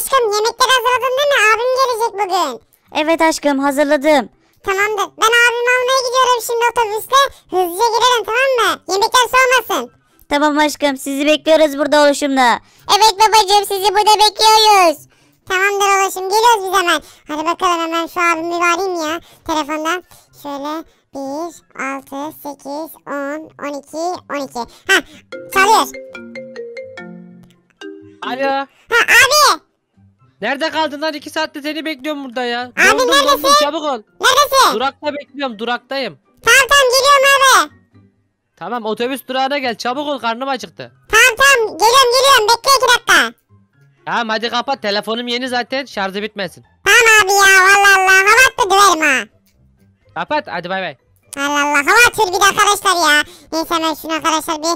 aşkım yemekleri hazırladın değil mi? Abim gelecek bugün. Evet aşkım hazırladım. Tamamdır. Ben abimi almaya gidiyorum şimdi otobüsle. Hızlıca girelim tamam mı? Yemekler soğumasın. Tamam aşkım sizi bekliyoruz burada oluşumda. Evet babacığım sizi burada bekliyoruz. Tamamdır oğlum geliyoruz biz hemen. Hadi bakalım hemen şu abimi bir arayayım ya telefondan. Şöyle 1, 6, 8, 10, 12, 12. Ha çalıyor. Alo. Ha abi Nerede kaldın lan? İki saattir seni bekliyorum burada ya. Abi Dondum, dondum, neredesin? çabuk ol. neredesin? Durakta bekliyorum. Duraktayım. Tamam tamam geliyorum abi. Tamam otobüs durağına gel. Çabuk ol karnım acıktı. Tamam tamam geliyorum geliyorum bekle iki dakika. Tamam hadi kapat. Telefonum yeni zaten. Şarjı bitmesin. Tamam abi ya vallahi Allah hava attı döverim ha. Kapat. Hadi bay bay. Allah Allah hava atıyor bir de arkadaşlar ya. Neyse hemen şunu arkadaşlar bir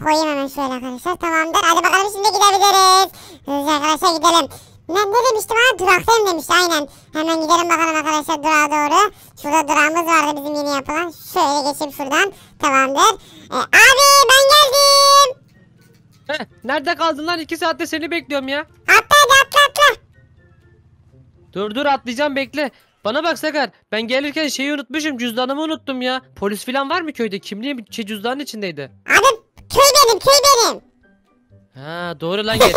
koyayım hemen şöyle arkadaşlar. Tamamdır. Hadi bakalım şimdi gidebiliriz. Hızlıca arkadaşlar gidelim. Ne, ne demiştim ha? Duraktayım demişti aynen. Hemen gidelim bakalım arkadaşlar durağa doğru. Şurada durağımız vardı bizim yeni yapılan. Şöyle geçeyim şuradan. Tamamdır. E, abi ben geldim. Heh, nerede kaldın lan? İki saattir seni bekliyorum ya. Atla hadi atla atla. Dur dur atlayacağım bekle. Bana bak Sakar. Ben gelirken şeyi unutmuşum. Cüzdanımı unuttum ya. Polis falan var mı köyde? Kimliğim şey, cüzdanın içindeydi. Abi köy benim köy benim. Ha doğru lan geç.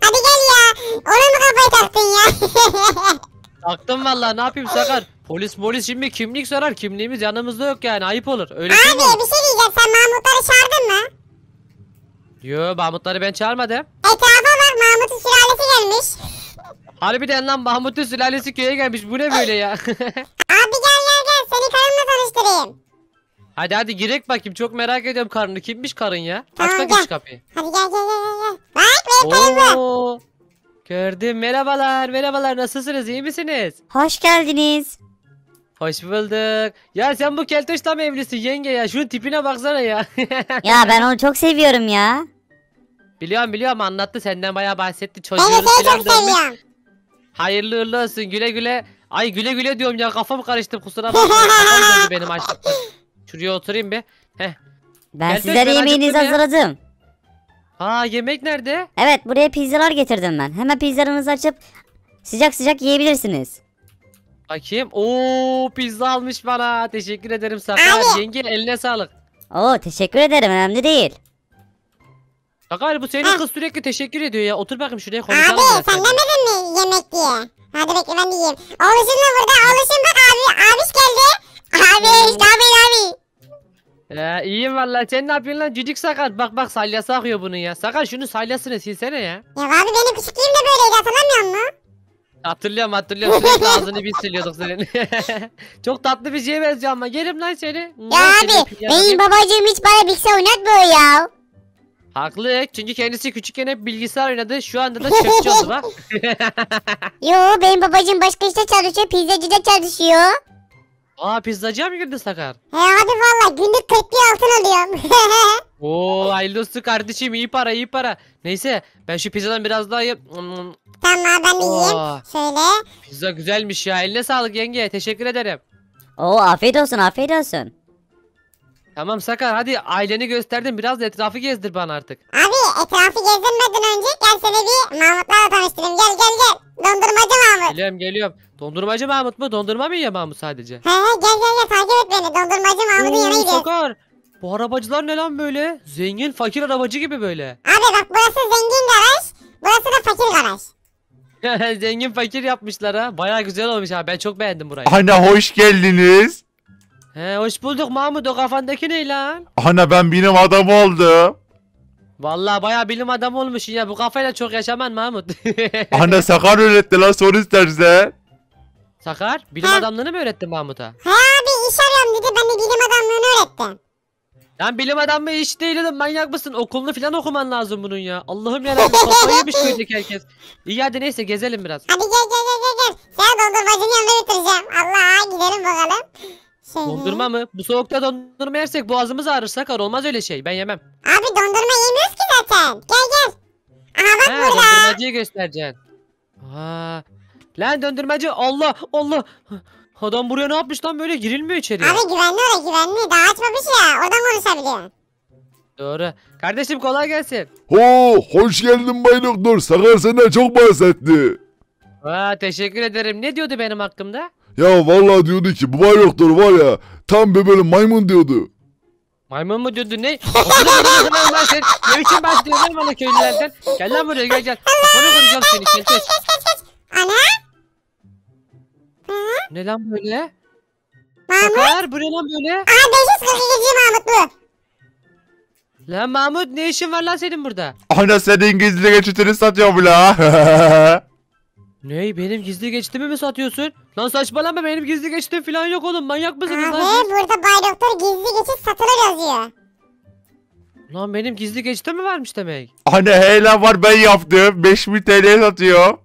hadi gel ya. Ona mı kafayı taktın ya? Taktım vallahi ne yapayım Sakar. Polis polis şimdi kimlik sorar. Kimliğimiz yanımızda yok yani. Ayıp olur. Öyle şey mi abi olur? bir şey diyeceğim. Sen Mahmutları çağırdın mı? Yo Mahmutları ben çağırmadım. Etrafa bak Mahmut'un sülalesi gelmiş. Harbiden lan Mahmut'un sülalesi köye gelmiş. Bu ne böyle ya? Abi gel gel gel seni karımla tanıştırayım. Hadi hadi girek bakayım. Çok merak ediyorum karını. Kimmiş karın ya? Aç Tamam, bakayım gel. kapıyı. Hadi gel gel gel gel. gel. Bak benim karım bu. Oo. Gördüm. Merhabalar. Merhabalar. Nasılsınız? İyi misiniz? Hoş geldiniz. Hoş bulduk. Ya sen bu keltoşla mı evlisin yenge ya? Şunun tipine baksana ya. Ya ben onu çok seviyorum ya. biliyorum biliyorum anlattı senden bayağı bahsetti. Ben de Çocuğunuz seni falan çok seviyorum. Hayırlı uğurlu olsun güle güle. Ay güle güle diyorum ya kafam karıştı kusura bakma. Kafam döndü benim açlıktan. Şuraya oturayım bir. Heh. Ben Gel, sizlere yemeğinizi ya. hazırladım. Aa yemek nerede? Evet buraya pizzalar getirdim ben. Hemen pizzalarınızı açıp sıcak sıcak yiyebilirsiniz. Bakayım. Oo pizza almış bana. Teşekkür ederim Sakar. Abi. Yenge eline sağlık. Oo teşekkür ederim önemli değil. Sakar bu senin Heh. kız sürekli teşekkür ediyor ya. Otur bakayım şuraya konuşalım. Abi sen demedin mi yemek diye? Hadi bekle ben de yiyeyim. Oğluşum da burada. Oğluşum bak abi. Abiş geldi. Abiş ne yapıyorsun abi? Ya iyiyim valla. Sen ne yapıyorsun lan cücük Sakar? Bak bak salyası akıyor bunun ya. Sakar şunu salyasını silsene ya. Ya abi benim küçüklüğüm de böyleydi hatırlamıyor musun? Hatırlıyorum hatırlıyorum. Sürekli ağzını biz siliyorduk senin. Çok tatlı bir şeye benziyor ama. Yerim lan seni. Ya abi benim babacığım hiç bana bilgisayar oynatmıyor ya. Haklı. Çünkü kendisi küçükken hep bilgisayar oynadı. Şu anda da çöpçü oldu bak. Yo benim babacığım başka işte çalışıyor. Pizzacıda çalışıyor. Aa pizzacıya mı girdin Sakar? He abi valla günlük 40 bin altın alıyorum. Oo hayırlı olsun kardeşim iyi para iyi para. Neyse ben şu pizzadan biraz daha yiyeyim. Mm, tamam abi ben de yiyeyim. Şöyle. pizza güzelmiş ya. Eline sağlık yenge. Teşekkür ederim. Oo afiyet olsun afiyet olsun. Tamam Sakar hadi aileni gösterdim. Biraz da etrafı gezdir bana artık. Abi etrafı gezdirmeden önce gel seni bir Mahmutlarla tanıştırayım. Gel gel gel. Dondurmacı Mahmut. Geliyorum geliyorum. Dondurmacı Mahmut mu? Dondurma mı yiyor Mahmut sadece? He he gel gel gel takip et beni. Dondurmacı Mahmut'un yanına gidiyoruz. Sakar. Bu arabacılar ne lan böyle? Zengin fakir arabacı gibi böyle. Abi bak burası zengin garaj. Burası da fakir garaj. Zengin fakir yapmışlar ha. Baya güzel olmuş ha. Ben çok beğendim burayı. Ana hoş geldiniz. He, hoş bulduk Mahmut. O kafandaki ne lan? Ana ben bilim adamı oldum. Vallahi baya bilim adamı olmuşsun ya. Bu kafayla çok yaşaman Mahmut. Ana sakar öğretti lan sor istersen. Sakar, bilim Ha. adamlığını mı öğrettin Mahmut'a? He abi iş arıyorum dedi. Ben de bilim adamlığını öğrettim. Lan bilim adamı iş değil oğlum manyak mısın? Okulunu falan okuman lazım bunun ya. Allah'ım yarabbim kafayı yemiş köydeki herkes. İyi hadi neyse gezelim biraz. Hadi gel gel gel gel gel. Seni dondurmacının yanına götüreceğim. Allah gidelim bakalım. Şöyle. Dondurma mı? Bu soğukta dondurma yersek boğazımız ağrır Sakar. Olmaz öyle şey. Ben yemem. Abi dondurma yemiyoruz ki zaten. Gel gel. Aha bak Ha burada. dondurmacıyı göstereceksin. Aa. Lan dondurmacı Allah Allah. Adam buraya ne yapmış lan böyle girilmiyor içeri. Abi güvenli oraya güvenli. Daha açmamış ya. Oradan konuşabiliyor. Doğru. Kardeşim kolay gelsin. Ho, hoş geldin Bay Doktor. Sakar senden çok bahsetti. Aa, teşekkür ederim. Ne diyordu benim hakkımda? Ya vallahi diyordu ki bu Bay Doktor var ya tam bir böyle maymun diyordu. Maymun mu diyordu ne? Kafanı kıracağım lan sen. Ne biçim bahsediyorsun lan bana köylülerden? Gel lan buraya gel gel. Kafanı kıracağım seni. Gel, gel. Ana. Ne lan böyle? Mahmut. Sakar bu ne lan böyle? Aa 542. Mahmut bu. Lan Mahmut ne işin var lan senin burada? Ana senin gizli geçitini satıyor bu la. Ne benim gizli geçitimi mi satıyorsun? Lan saçmalama benim gizli geçitim falan yok oğlum manyak mısınız Abi lan siz? burada Bay Doktor gizli geçit satılır yazıyor. Lan benim gizli geçitim mi varmış demek? Ana hele var ben yaptım. 5000 TL satıyor.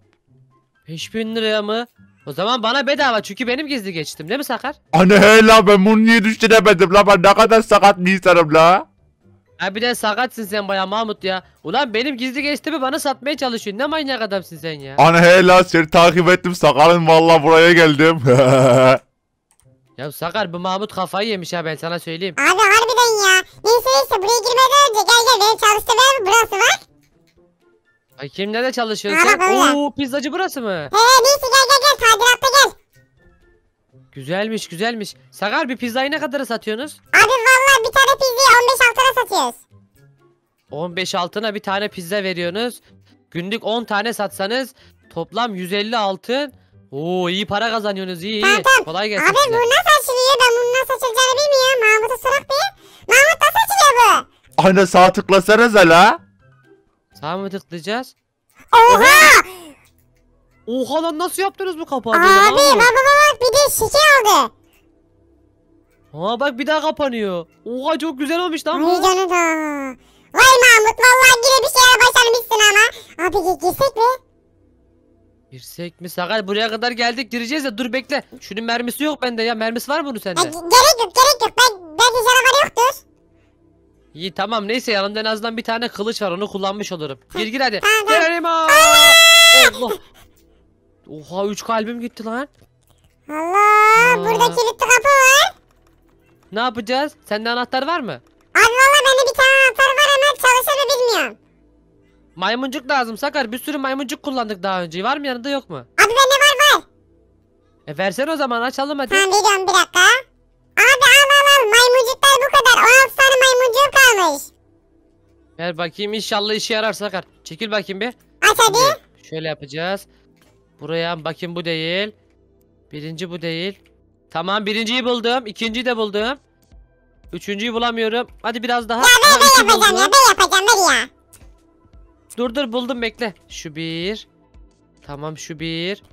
5000 liraya mı? O zaman bana bedava çünkü benim gizli geçitim değil mi Sakar? Ana hele ben bunu niye düşünemedim la ben ne kadar sakat bir insanım la. Ha bir de sakatsın sen baya Mahmut ya. Ulan benim gizli geçtiğimi bana satmaya çalışıyorsun. Ne manyak adamsın sen ya. Ana hele seni takip ettim sakalın valla buraya geldim. Ya Sakar bu Mahmut kafayı yemiş ha ben sana söyleyeyim. Abi harbiden ya. Neyse neyse buraya girmeden önce gel gel benim çalıştığım burası var. Ay kimde de çalışıyorsun sen? Oo pizzacı burası mı? He he neyse gel gel gel tadilatta gel. Güzelmiş güzelmiş. Sakar bir pizzayı ne kadara satıyorsunuz? Abi pizzayı 15 altına satıyoruz. 15 altına bir tane pizza veriyorsunuz. Günlük 10 tane satsanız toplam 150 altın. Oo iyi para kazanıyorsunuz iyi iyi. Tamam, tamam. Kolay gelsin Abi size. bu nasıl açılıyor? Ben bunun nasıl açılacağını bilmiyorum. Mahmut'a sorak bir. Mahmut nasıl açılıyor bu? Ana sağ tıklasanıza la. Sağa mı tıklayacağız? Oha! Oha lan nasıl yaptınız bu kapağı Abi bak bak bir de şike oldu. Aa bak bir daha kapanıyor. Oha çok güzel olmuş lan bu. canı da. Vay Mahmut vallahi yine bir şeye başarmışsın ama. Abi gi- girsek mi? Girsek mi Sakar buraya kadar geldik gireceğiz ya dur bekle. Şunun mermisi yok bende ya mermisi var mı bunun sende? ge- gerek yok gerek yok. Ben, belki canavar yoktur. İyi tamam neyse yanımda en azından bir tane kılıç var onu kullanmış olurum. Gir gir hadi. Tamam, tamam. Gelelim Allah. Oha 3 kalbim gitti lan. Allah Aa. burada kilitli kapı var. Ne yapacağız? Sende anahtar var mı? Abi valla bende bir tane anahtar var ama çalışır mı bilmiyorum. Maymuncuk lazım Sakar. Bir sürü maymuncuk kullandık daha önce. Var mı yanında yok mu? Abi bende var var. E versene o zaman açalım hadi. Tamam veriyorum bir dakika. Abi al al al maymuncuklar bu kadar. 16 tane maymuncuğum kalmış. Ver bakayım inşallah işe yarar Sakar. Çekil bakayım bir. Aç hadi. Şimdi şöyle yapacağız. Buraya bakayım bu değil. Birinci bu değil. Tamam birinciyi buldum. ikinciyi de buldum. Üçüncüyü bulamıyorum. Hadi biraz daha. Ya Aha, ben, ben üçü yapacağım ya ben yapacağım ver ya. Dur dur buldum bekle. Şu bir. Tamam şu bir.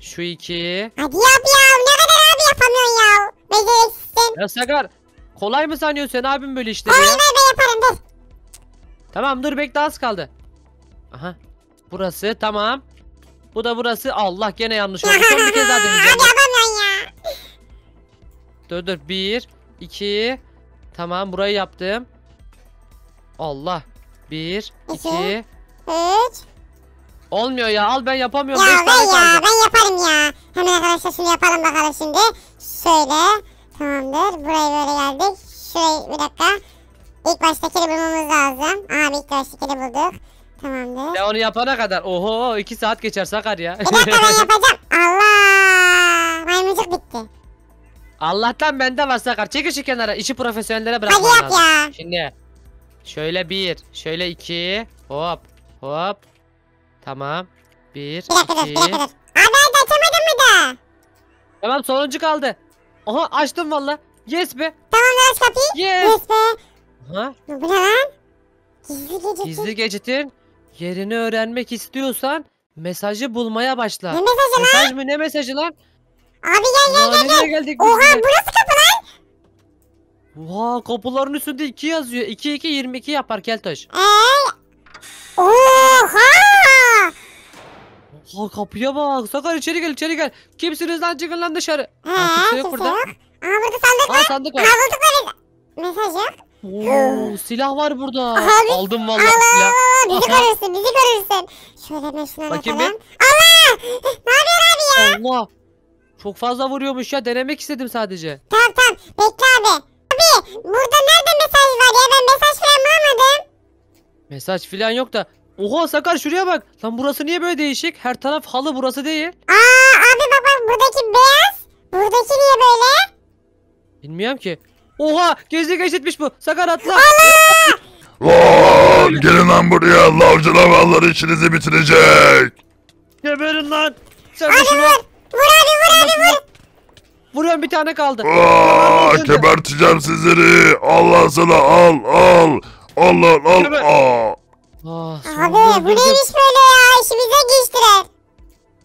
Şu iki. Hadi yap ya ne kadar abi yapamıyorsun ya. Beceriksizsin. Ya Sakar. Kolay mı sanıyorsun sen abim böyle işleri Oyun ya? ben yaparım dur. Tamam dur bekle az kaldı. Aha. Burası tamam. Bu da burası. Allah gene yanlış oldu. Son bir kez daha deneyeceğim. Abi ya. Dur dur. Bir. iki. Tamam burayı yaptım. Allah. Bir. İki. iki. Üç. Olmuyor ya. Al ben yapamıyorum. Ya Beş tane ya kaldı. ben yaparım ya. Hemen arkadaşlar şunu yapalım bakalım şimdi. Şöyle. Tamamdır. Buraya böyle geldik. Şurayı bir dakika. İlk baştakini bulmamız lazım. Abi ilk baştakini bulduk. Tamamdır. Ya onu yapana kadar. Oho iki saat geçer Sakar ya. Bir dakika ben yapacağım. Allah. Maymuncuk bitti. Allah'tan bende var Sakar. Çekil şu kenara. İşi profesyonellere Hadi bırakmam yap lazım. ya. Şimdi. Şöyle bir. Şöyle iki. Hop. Hop. Tamam. Bir. Bir dakika dur iki. bir dakika dur. Abi hadi açamadın mı da? Tamam sonuncu kaldı. Aha açtım valla. Yes be. Tamamdır aç kapıyı. Yes. Yes be. Ha? Bu ne lan? Gizli gececi. Gizli geçitin yerini öğrenmek istiyorsan mesajı bulmaya başla. Ne mesajı lan? Mesaj mı ne mesajı lan? Abi gel gel Aa, gel gel. geldik biz Oha ya? burası kapı lan. Oha kapıların üstünde 2 yazıyor. 2 2 22 yapar Keltoş. Eee. Oha. Oha kapıya bak. Sakar içeri gel içeri gel. Kimsiniz lan çıkın lan dışarı. He Aa, kimse yok burada. yok. Aa burada sandık Aa var. sandık Aa var. bulduk da biz. Mesaj yok. Oo, silah var burada. Abi, Aldım valla Allah silah. Allah bizi korursun bizi korursun. Şöyle ben şuna Bakayım bakalım. Allah. Ne yapıyor abi ya? Allah. Çok fazla vuruyormuş ya denemek istedim sadece. Tamam tamam bekle abi. Abi burada nerede mesaj var ya ben mesaj falan bulamadım. Mesaj filan yok da. Oha Sakar şuraya bak. Lan burası niye böyle değişik? Her taraf halı burası değil. Aa abi bak bak buradaki beyaz. Buradaki niye böyle? Bilmiyorum ki. Oha gizli geçitmiş bu. Sakar atla. Lan gelin lan buraya lavcı lavallar işinizi bitirecek. Geberin lan. Sen de şunu al. Vur abi vur. Vuruyorum bir tane kaldı. Aa, geberteceğim sizleri. Allah sana al al. Al al. Geber- Aa. Sonunda Abi bu neymiş böyle ya işimize geçtiler.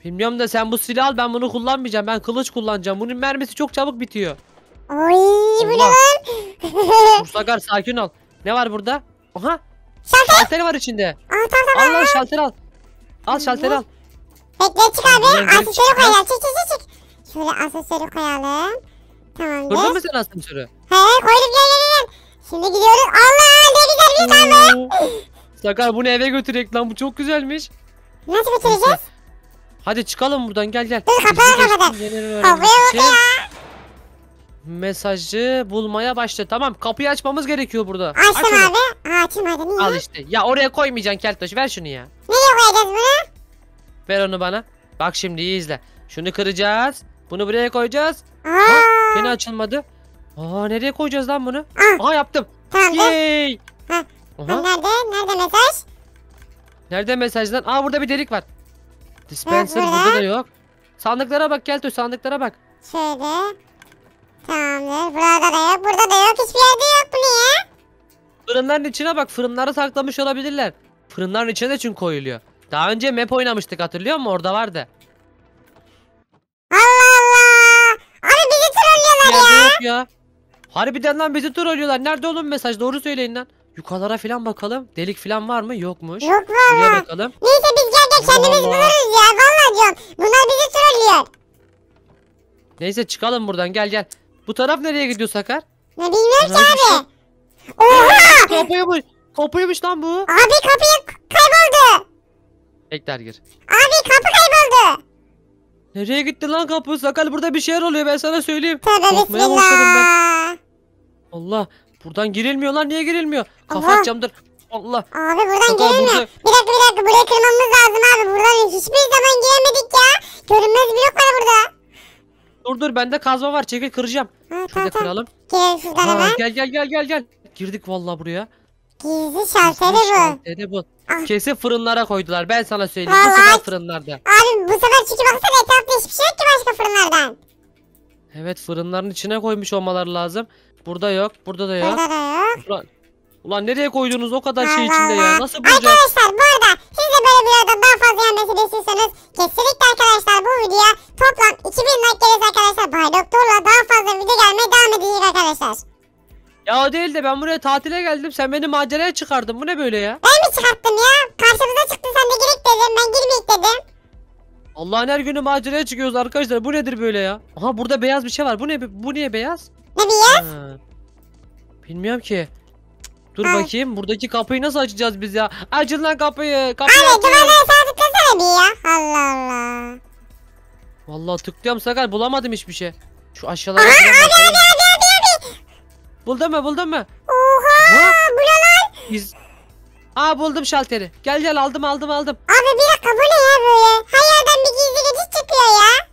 Bilmiyorum da sen bu silahı al ben bunu kullanmayacağım. Ben kılıç kullanacağım. Bunun mermisi çok çabuk bitiyor. Oy bu ne lan? Sakar sakin ol. Ne var burada? Aha Şalter. şalteri var içinde. Aa tamam tamam. Al lan şalteri al. Al şalteri al. Bekle çık abi. Koyalım. Çık çık çık çık. Şöyle asansörü koyalım. Tamamdır. Kırdın mı sen asansörü? He koydum gel gel gel. Şimdi gidiyoruz. Allah ne güzel bir tane. Sakar bunu eve götürek lan bu çok güzelmiş. Nasıl bitireceğiz? Hadi çıkalım buradan gel gel. Dur, kapağı kapatalım. için ya. Mesajı bulmaya başla. Tamam kapıyı açmamız gerekiyor burada. Açtım Aç onu. abi. Aa açılmadı niye? Al işte. Ya oraya koymayacaksın keltoş ver şunu ya. Nereye koyacağız bunu? Ver onu bana. Bak şimdi iyi izle. Şunu kıracağız. Bunu buraya koyacağız. Ha, Aa. gene açılmadı. Aa nereye koyacağız lan bunu? Aa. Aha yaptım. Tamam dur. Yay. Ha, Aha. Nerede? Nerede mesaj? Nerede mesajdan? Aa burada bir delik var. Dispenser burada. burada da yok. Sandıklara bak keltoş sandıklara bak. Şöyle. Tamamdır. Burada da yok. Burada da yok. Hiçbir yerde yok. Bu ne ya? Fırınların içine bak. Fırınları saklamış olabilirler. Fırınların içine de çünkü koyuluyor. Daha önce map oynamıştık hatırlıyor musun? Orada vardı. Ya. Harbiden lan bizi trollüyorlar. Nerede oğlum mesaj? Doğru söyleyin lan. Yukarılara falan bakalım. Delik falan var mı? Yokmuş. Yok Buraya valla. bakalım. Neyse biz gel kendimiz Allah. buluruz ya. Valla diyorum. Bunlar bizi trollüyor. Neyse çıkalım buradan gel gel. Bu taraf nereye gidiyor Sakar? Ne bilmiyorum ki bir şey- abi. Oha. Kapıymış. Kapıymış lan bu. Abi kapıyı kayboldu. Ekler gir. Abi kapı. Nereye gitti lan kapı? Sakar burada bir şeyler oluyor ben sana söyleyeyim. Tövbe Korkmaya başladım ben. Allah. Buradan girilmiyor lan niye girilmiyor? Kafa Aha. atacağım dur. Allah. Abi buradan Sakar girilmiyor. burada- Bir dakika bir dakika buraya kırmamız lazım abi. Buradan hiçbir zaman giremedik ya. Görünmez blok var burada. Dur dur bende kazma var çekil kıracağım. Ha, Şurada tamam kıralım. Girelim şuradan Aa, hemen. gel gel gel gel gel. Girdik vallahi buraya. Gizli şalteri bu. Şalteri bu. Ah. Kesin fırınlara koydular. Ben sana söyleyeyim. Bu Vallahi- sefer fırınlarda. Abi bu sefer çünkü baksana etrafta hiçbir şey yok ki başka fırınlardan. Evet fırınların içine koymuş olmaları lazım. Burada yok. Burada da yok. Burada da yok. Ulan, ulan nereye koydunuz o kadar şey Allah içinde ya? Allah. Nasıl bulacağız? Arkadaşlar bu arada siz de böyle videoda daha fazla yenmesini istiyorsanız kesinlikle arkadaşlar buraya tatile geldim. Sen beni maceraya çıkardın. Bu ne böyle ya? Ben mi çıkarttım ya? Karşımıza çıktı sen de girek dedim ben girmeyek dedim. Allah'ın her günü maceraya çıkıyoruz arkadaşlar. Bu nedir böyle ya? Aha burada beyaz bir şey var. Bu ne? Bu niye beyaz? Ne? Ha. Bilmiyorum ki. Dur Ha. bakayım. Buradaki kapıyı nasıl açacağız biz ya? Açın lan kapıyı. Kapıyı Abi açın. tıklasana bir ya. Allah Allah. Vallahi tıklıyorum Sakar bulamadım hiçbir şey. Şu aşağılara falan bakalım. Buldun mu buldun mu? Oha Ha? bu ne lan? Biz... Aa buldum şalteri. Gel gel aldım aldım aldım. Abi bir dakika bu ne ya böyle? Her yerden bir gizli geçiş çıkıyor ya.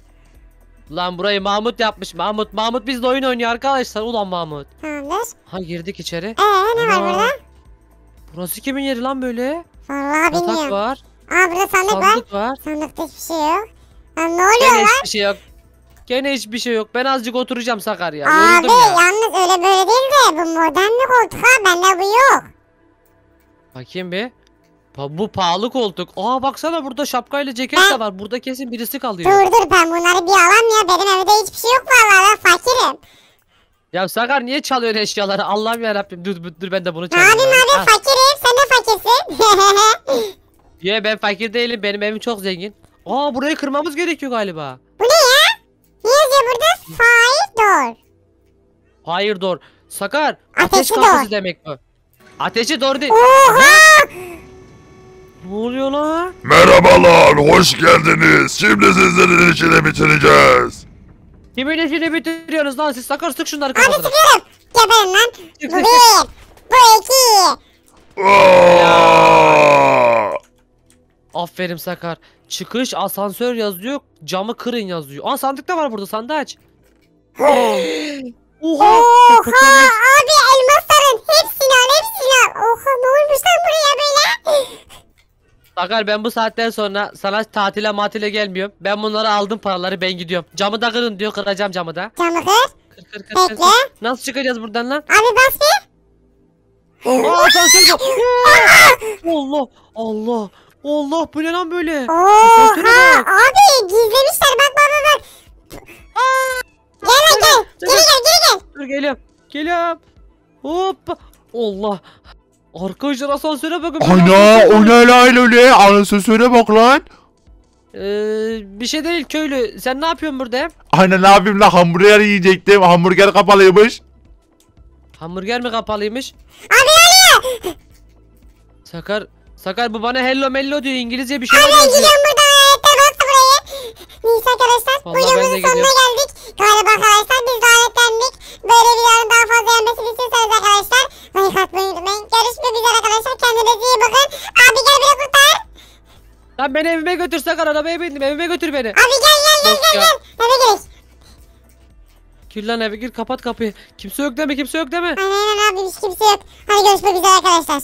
Lan burayı Mahmut yapmış. Mahmut Mahmut bizle oyun oynuyor arkadaşlar. Ulan Mahmut. Tamamdır. Ha girdik içeri. Ee ne var Ana, burada? Burası kimin yeri lan böyle? Vallahi Yatak bilmiyorum. var. Aa burada sandık var. Sandık var. Sandıkta hiçbir şey yok. Lan ne oluyor Gene lan? hiçbir şey yok. Gene hiçbir şey yok. Ben azıcık oturacağım Sakar ya. Abi Yoruldum ya. yalnız öyle böyle değil de bu modern bir koltuk ha bende bu yok. Bakayım bir. Pa- bu pahalı koltuk. Aa baksana burada şapkayla ceket de var. Burada kesin birisi kalıyor. Dur dur ben bunları bir alam ya benim evde hiçbir şey yok vallahi ben fakirim. Ya Sakar niye çalıyorsun eşyaları? Allah'ım yarabbim. Dur, dur, dur ben de bunu bari. abi Ah, fakirim sen de fakirsin. Ye ben fakir değilim. Benim evim çok zengin. Aa burayı kırmamız gerekiyor galiba. bu ne ya? Ne yazıyor burada? Faik dur. Hayır doğru. Sakar ateş Ateşi kapısı doğru. demek bu. Ateşi doğru değil. Oha! Ne oluyor lan? Merhabalar hoş geldiniz. Şimdi sizlerin işini bitireceğiz. Kimin işini bitiriyorsunuz lan siz? Sakar sık şunları Abi kafasına. sıkıyorum. Geberin lan. Çık, Bu bir. Bu iki. Aa! Aferin Sakar. Çıkış asansör yazıyor. Camı kırın yazıyor. Aa sandık da var burada. Sandığı aç. Oha. Oha abi elmasların hepsini al hepsini al. Oha ne olmuş lan buraya böyle? Sakar ben bu saatten sonra sana tatile matile gelmiyorum. Ben bunları aldım paraları ben gidiyorum. Camı da kırın diyor. Kıracağım camı da. Camı kır. Kır kır kır. Bekle. kır. Nasıl çıkacağız buradan lan? Abi bas bir. Aa asansör bu. Allah Allah. Allah bu ne lan böyle? Oha abi gizlemişler bak bak bak bak. Gel lan gel. Geri gel geri gel. Dur geliyorum. Geliyorum. Hop. Allah. Arkadaşlar asansöre bakın. Ana o ne lan öyle? Anasını söyle bak lan. Ee, bir şey değil köylü. Sen ne yapıyorsun burada? Ana ne yapayım lan hamburger yiyecektim. Hamburger kapalıymış. Hamburger mi kapalıymış? Abi oluyor. Sakar. Sakar bu bana hello mello diyor. İngilizce bir şey yazıyor. gidiyorum buradan ayetler bastı burayı. Neyse arkadaşlar Vallahi ben de videomuzun sonuna gidiyorum. geldik. Galiba arkadaşlar biz lanetlendik. Böyle videoların daha fazla gelmesini istiyorsanız arkadaşlar. Like atmayı Kendinize iyi bakın. Abi gel beni kurtar. Lan beni evime götür Sakar arabaya bindim. Evime götür beni. Abi gel gel gel Yok gel ya. gel. Eve girelim. Gir lan eve gir kapat kapıyı. Kimse yok deme kimse yok deme. Aynen abi hiç kimse yok. Hadi görüşmek üzere arkadaşlar.